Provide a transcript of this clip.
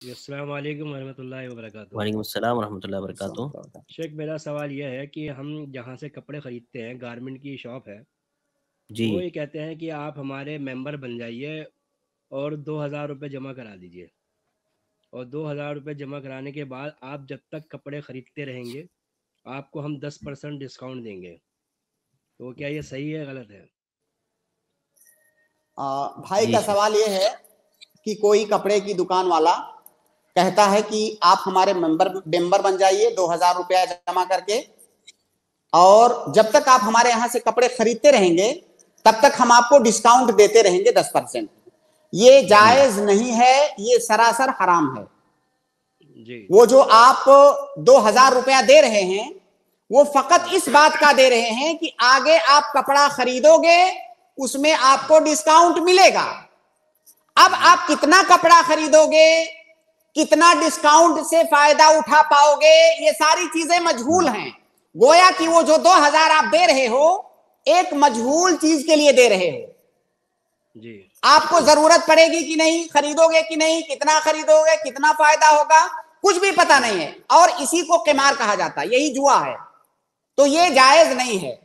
अस्सलाम वालेकुम अस्सलाम शेख मेरा सवाल यह है कि हम जहाँ से कपड़े ख़रीदते हैं गारमेंट की शॉप है जी। वो ये कहते हैं कि आप हमारे मेंबर बन जाइए और दो हज़ार रुपये जमा करा दीजिए। और दो हज़ार रुपये जमा कराने के बाद आप जब तक कपड़े ख़रीदते रहेंगे आपको हम दस परसेंट डिस्काउंट देंगे। तो क्या ये सही है गलत है? आ, भाई का सवाल ये है कि कोई कपड़े की दुकान वाला कहता है कि आप हमारे मेंबर मेंबर बन जाइए दो हज़ार रुपया जमा करके। और जब तक आप हमारे यहाँ से कपड़े खरीदते रहेंगे तब तक हम आपको डिस्काउंट देते रहेंगे दस परसेंट। ये जायज़ नहीं है ये सरासर हराम है। जी। वो जो आप दो हज़ार रुपया दे रहे हैं वो फकत इस बात का दे रहे हैं कि आगे आप कपड़ा खरीदोगे उसमें आपको डिस्काउंट मिलेगा। अब आप कितना कपड़ा खरीदोगे कितना डिस्काउंट से फ़ायदा उठा पाओगे? ये सारी चीज़ें मजहूल हैं। गोया कि वो जो दो हज़ार आप दे रहे हो एक मजहूल चीज़ के लिए दे रहे हो। जी। आपको ज़रूरत पड़ेगी कि नहीं खरीदोगे कि नहीं कितना खरीदोगे कितना फ़ायदा होगा कुछ भी पता नहीं है। और इसी को किमार कहा जाता है। यही जुआ है। तो ये जायज़ नहीं है।